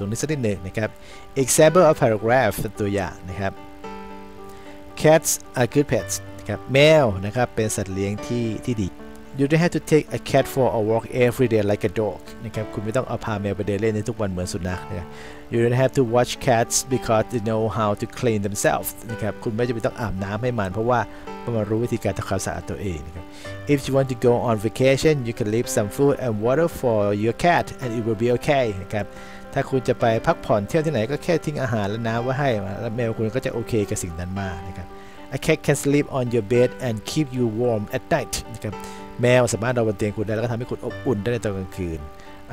ตรงนี้สักนิดหนึ่งนะครับ example of paragraph ตัวอย่างนะครับ cats are good pets นะครับแมวนะครับเป็นสัตว์เลี้ยงที่ที่ดี you don't have to take a cat for a walk every day like a dog นะครับคุณไม่ต้องเอาพาแมวไปเดินเล่นในทุกวันเหมือนสุนัขนะครับ you don't have to watch cats because they know how to clean themselves นะครับคุณไม่จำเป็นต้องอาบน้ำให้มันเพราะว่ามันรู้วิธีการทำความสะอาดตัวเองนะครับ if you want to go on vacation you can leave some food and water for your cat and it will be okay นะครับ ถ้าคุณจะไปพักผ่อนเที่ยวที่ไหนก็แค่ทิ้งอาหารและน้ำไว้ให้ แล้วแมวคุณก็จะโอเคกับสิ่งนั้นมากนะครับ A cat can sleep on your bed and keep you warm at night นะครับแมวสามารถนอนบนเตียงคุณได้แล้วก็ทำให้คุณอบอุ่นได้ในตอนกลางคืน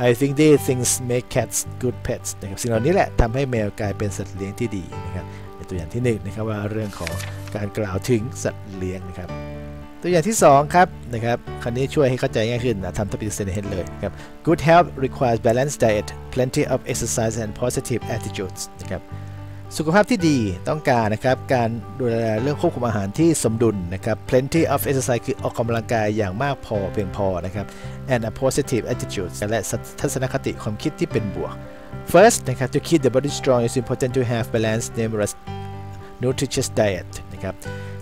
I think these things make cats good pets นะครับสิ่งเหล่านี้แหละทำให้แมวกลายเป็นสัตว์เลี้ยงที่ดีนะครับในตัวอย่างที่1นนะครับว่าเรื่องของการกล่าวถึงสัตว์เลี้ยงนะครับ ตัวอย่างที่ 2 ครับนะครับคราวนี้ช่วยให้เข้าใจง่ายขึ้นนะทำทับปิดเซนเฮดเลยครับ Good health requires balanced diet plenty of exercise and positive attitudes นะครับสุขภาพที่ดีต้องการนะครับการดูแลเรื่องควบคุมอาหารที่สมดุลนะครับ plenty of exercise คือออกกำลังกายอย่างมากพอเพียงพอนะครับ and a positive attitude และทัศนคติความคิดที่เป็นบวก first นะครับ to keep the body strong it's important to have balanced numerous nutritious diet นะครับ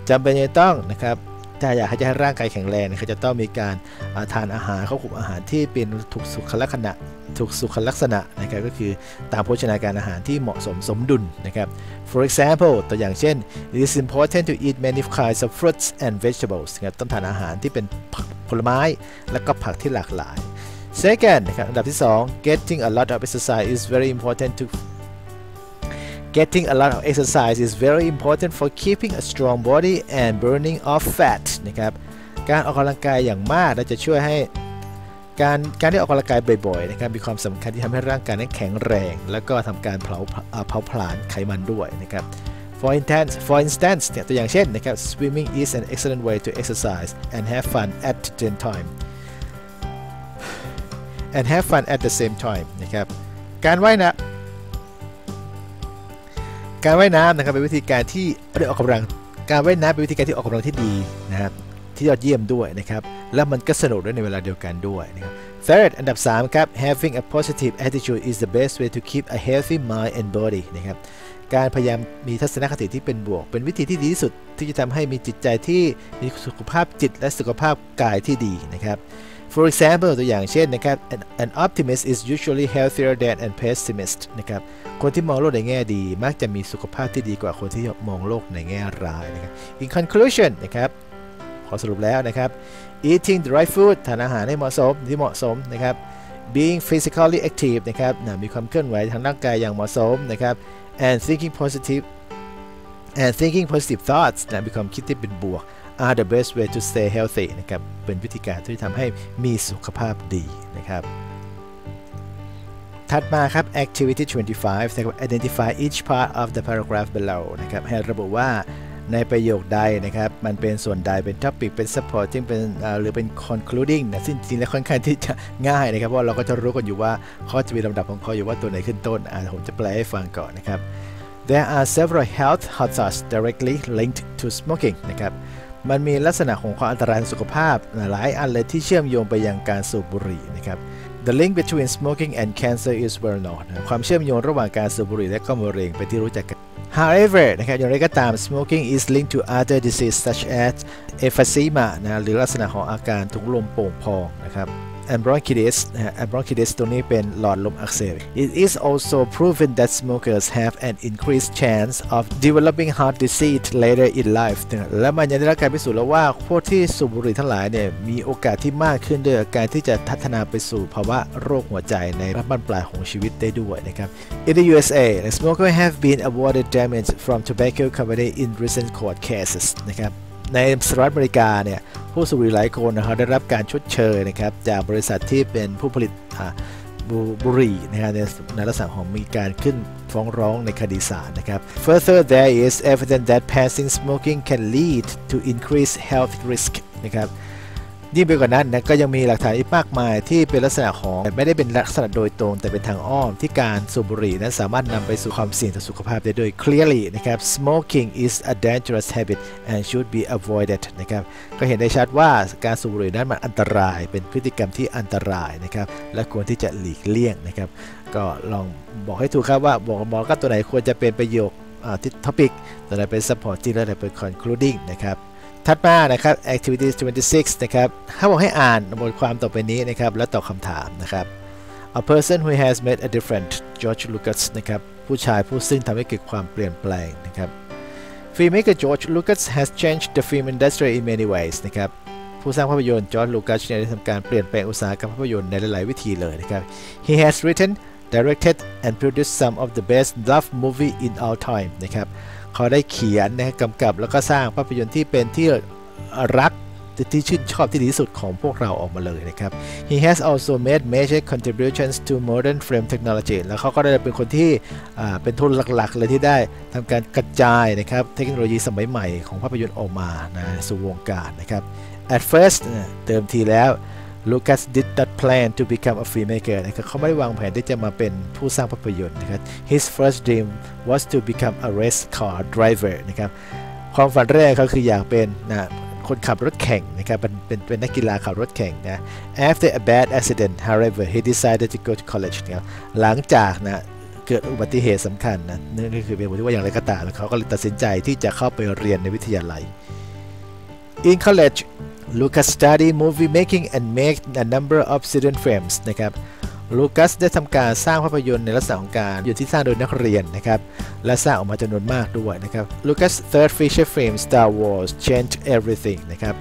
จำเป็นจะต้องนะครับ ถ้าอยากให้ร่างกายแข็งแรงนะครับจะต้องมีการทานอาหารควบคุมอาหารที่เป็นถูกสุขลักษณะถูกสุขลักษณะนะครับก็คือตามโภชนาการอาหารที่เหมาะสมสมดุลนะครับ for example ตัวอย่างเช่น it is important to eat many kinds of fruits and vegetables นะครับต้องทานอาหารที่เป็นผลไม้ และก็ผักที่หลากหลาย second นะครับอันดับที่ 2 getting a lot of exercise is very important to Getting a lot of exercise is very important for keeping a strong body and burning off fat นะครับ การออกกำลังกายอย่างมากจะช่วยให้การการที่ออกกำลังกายบ่อยๆนะครับมีความสำคัญที่ทำให้ร่างกายนั้นแข็งแรง แล้วก็ทำการเผาเผาผลาญไขมันด้วยนะครับ For instance, for instance ตัวอย่างเช่นนะครับ swimming is an excellent way to exercise and have fun at the same time and have fun at the same time นะครับการว่ายน้ำ การว่ายน้ำนะครับเป็นวิธีการที่ได้ออกกำลัง การว่ายน้ำเป็นวิธีการที่ออกกำลังที่ดีนะครับที่ยอดเยี่ยมด้วยนะครับ แล้วมันก็สนุกด้วยในเวลาเดียวกันด้วยนะครับ Third อันดับ 3 ครับ having a positive attitude is the best way to keep a healthy mind and body นะครับ การพยายามมีทัศนคติที่เป็นบวก เป็นวิธีที่ดีที่สุดที่จะทำให้มีจิตใจที่มีสุขภาพจิตและสุขภาพกายที่ดีนะครับ For example ตัวอย่างเช่นนะครับ an, an optimist is usually healthier than a pessimist นะครับ คนที่มองโลกในแง่ดี มักจะมีสุขภาพที่ดีกว่าคนที่มองโลกในแง่ร้ายนะครับ In conclusion นะครับ ขอสรุปแล้วนะครับ eating the right food ทานอาหารให้เหมาะสมที่เหมาะสมนะครับ being physically active นะครับมีความเคลื่อนไหวทางร่างกายอย่างเหมาะสมนะครับ and thinking positive and thinking positive thoughts นะมีความคิดที่เป็นบวก are the best way to stay healthy นะครับเป็นวิธีการที่ทำให้มีสุขภาพดีนะครับถัดมาครับ activity 25นะครับ identify each part of the paragraph below นะครับให้ระบุว่าในประโยคใดนะครับ มันเป็นส่วนใดเป็น topic เป็น supporting เป็นหรือเป็น concluding นะซึ่งจริงๆแล้วค่อนข้างที่จะง่ายนะครับ เพราะเราก็จะรู้กันอยู่ว่าเขาจะมีลำดับของเขาอยู่ว่าตัวไหนขึ้นต้นอ่าผมจะแปลให้ฟังก่อนนะครับ There are several health hazards directly linked to smoking นะครับ มันมีลักษณะของความอันตรายสุขภาพหลายอันเลยที่เชื่อมโยงไปยังการสูบบุหรี่นะครับ The link between smoking and cancer is well known ความเชื่อมโยงระหว่างการสูบบุหรี่และก็มะเร็งเป็นที่รู้จักกัน However นะครับอย่างไรก็ตาม smoking is linked to other diseases such as emphysema นะหรือลักษณะของอาการถุงลมโป่งพองนะครับ bronchitis นะฮะ and bronchitis ตัวนี้เป็นหลอดลมอักเสบ It is also proven that smokers have an increased chance of developing heart disease later in life นะและมันยังได้รับการพิสูจน์แล้วว่าพวกที่สูบบุหรี่ทั้งหลายเนี่ยมีโอกาสที่มากขึ้นด้วยการที่จะพัฒนาไปสู่ภาวะโรคหัวใจในรัฐบั้นปลายของชีวิตได้ด้วยนะครับ In the USA smokers have been awarded damage from tobacco company in recent court cases นะครับ ในสหรัฐอเมริกาเนี่ยผู้สูบบุหรี่หลายคนนะครับได้รับการชดเชยนะครับจากบริษัทที่เป็นผู้ผลิตบุหรี่นะครับในในลักษณะของมีการขึ้นฟ้องร้องในคดีศาลนะครับ Further there is evidence that passing smoking can lead to increased health risk นะครับ ยิ่งไปกว่านั้นนะก็ยังมีหลักฐานอีกมากมายที่เป็นลักษณะของไม่ได้เป็นลักษณะโดยตรง แต่เป็นทางอ้อมที่การสูบบุหรี่นั้นสามารถนำไปสู่ความเสี่ยงต่อสุขภาพได้โดย clearly นะครับ smoking is a dangerous habit and should be avoided นะครับก็เห็นได้ชัดว่าการสูบบุหรี่นั้นมันอันตราย เป็นพฤติกรรมที่อันตรายนะครับและควรที่จะหลีกเลี่ยงนะครับก็ลองบอกให้ถูกครับว่าบอกบอก็ตัวไหนควรจะเป็นประโยคที่ topic ตัวไหนเป็น supporting และตัวไหนเป็น concluding นะครับ ถัดมานะครับ activity 26 นะครับถ้าบอกให้อ่านบทความต่อไปนี้นะครับ แล้วตอบคำถามนะครับ a person who has made a difference George Lucas นะครับ ผู้ชายผู้ซึ่งทำให้เกิดความเปลี่ยนแปลงนะครับ filmmaker George Lucas has changed the film industry in many ways นะครับ ผู้สร้างภาพยนตร์ George Lucas ได้ทำการเปลี่ยนแปลงอุตสาหกรรมภาพยนตร์ในหลาย ๆ วิธีเลยนะครับ he has written directed and produced some of the best love movie in all time นะครับเขาได้เขียนนะกำกับแล้วก็สร้างภาพยนตร์ที่เป็นที่รักที่ชื่นชอบที่ดีที่สุดของพวกเราออกมาเลยนะครับ He has also made major contributions to modern film technology แล้วเขาก็ได้เป็นคนที่เป็นทุนหลักๆ เลยที่ได้ทำการกระจายนะครับเทคโนโลยีสมัยใหม่ของภาพยนตร์ออกมานะสู่วงการนะครับ At first เติมทีแล้ว Lucas did not plan to become a filmmaker นะครับเขาไม่ได้วางแผนที่จะมาเป็นผู้สร้างภาพยนตร์นะครับ His first dream was to become a race car driver นะครับความฝันแรกเขาคืออยากเป็นนะคนขับรถแข่งนะครับเป็นเป็นเป็นนักกีฬาขับรถแข่งนะ After a bad accident however he decided to go to college นะครับหลังจากนะเกิดอุบัติเหตุสำคัญนะนั่นก็คือเป็นบทที่ว่าอย่างไรก็ตามเขาก็เลยตัดสินใจที่จะเข้าไปเรียนในวิทยาลัย In college Lucas studied movie making and made a number of student films นะครับลูคัสได้ทำการสร้างภาพยนตร์ในลักษณะของการอยู่ที่สร้างโดยนักเรียนนะครับ และสร้างออกมาจำนวนมากด้วยนะครับลูคัส third feature film Star Wars Change everything นะครับ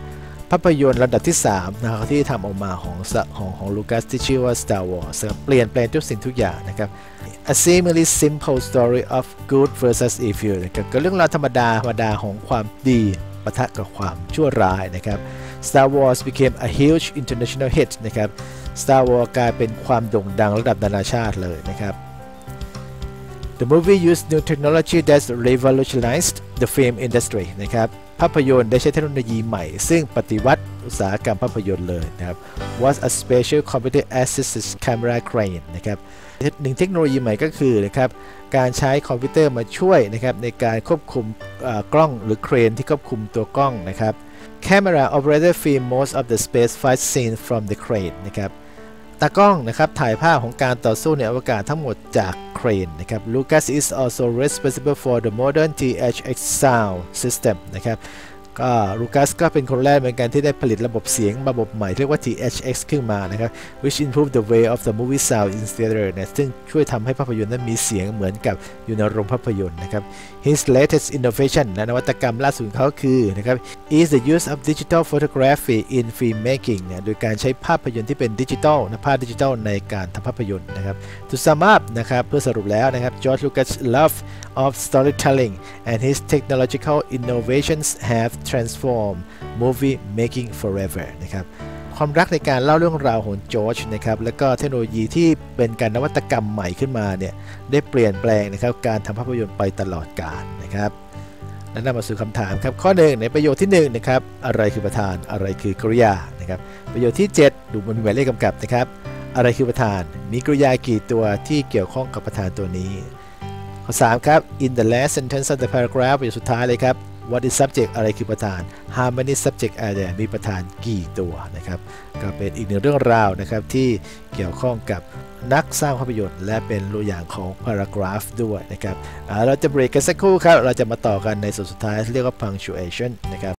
ภาพยนตร์ระดับที่3นะครับที่ทำออกมาของของของลูคัสที่ชื่อว่า Star Wars เปลี่ยนแปลงทุกสิ่งทุกอย่างนะครับ A seemingly simple story of good versus evil นะครับก็เรื่องราวธรรมดาธรรมดาของความดีปะทะกับความชั่วร้ายนะครับ Star Wars became a huge international hit นะครับ Star Wars กลายเป็นความโด่งดังระดับนานาชาติเลยนะครับ The movie used new technology that revolutionized the film industry นะครับภาพยนตร์ได้ใช้เทคโนโลยีใหม่ ซึ่งปฏิวัติอุตสาหกรรมภาพยนตร์เลยนะครับ was a special computer assisted camera crane นะครับหนึ่งเทคโนโลยีใหม่ก็คือนะครับการใช้คอมพิวเตอร์มาช่วยนะครับในการควบคุมกล้องหรือเครนที่ควบคุมตัวกล้องนะครับ Camera operator film most of the space fight scene from the crane นะครับตากล้องนะครับถ่ายภาพของการต่อสู้ในอวกาศทั้งหมดจากเครนนะครับ Lucas is also responsible for the modern THX sound system นะครับ ก็ลูคัสก็เป็นคนแรกเหมือนกันที่ได้ผลิตระบบเสียงระบบใหม่เรียกว่า THX ขึ้นมานะครับ which improve the way of the movie sound in theater นะซึ่งช่วยทำให้ภาพยนตร์นั้นมีเสียงเหมือนกับอยู่ในโรงภาพยนตร์นะครับ his latest innovation นะนวัตกรรมล่าสุดเขาคือนะครับ is the use of digital photography in filmmaking นะโดยการใช้ภาพยนตร์ที่เป็นดิจิทัลนะภาพดิจิทัลในการทำภาพยนตร์นะครับ to sum up นะครับเพื่อสรุปแล้วนะครับ George Lucas love of storytelling and his technological innovations have transformed movie making forever นะครับความรักในการเล่าเรื่องราวของจอร์จนะครับและก็เทคโนโลยีที่เป็นการนวัตกรรมใหม่ขึ้นมาเนี่ยได้เปลี่ยนแปลงนะครับการทำภาพยนตร์ไปตลอดกาลนะครับและนำมาสู่คำถามครับข้อหนึ่งในประโยคที่1นะครับอะไรคือประธานอะไรคือกริยานะครับประโยคที่ 7 ดูบนหมายเลขกำกับนะครับอะไรคือประธานมีกริยากี่ตัวที่เกี่ยวข้องกับประธานตัวนี้ ข้อ3ครับ in the last sentence of the paragraph ประโยคสุดท้ายเลยครับ what is subject อะไรคือประธาน how many subject are there มีประธานกี่ตัวนะครับ ก็เป็นอีกหนึ่งเรื่องราวนะครับที่เกี่ยวข้องกับนักสร้างภาพยนตร์และเป็นตัวอย่างของ paragraph ด้วยนะครับ เราจะเบรกกันสักครู่ครับ เราจะมาต่อกันในส่วนสุดท้ายเรียกว่า punctuation นะครับ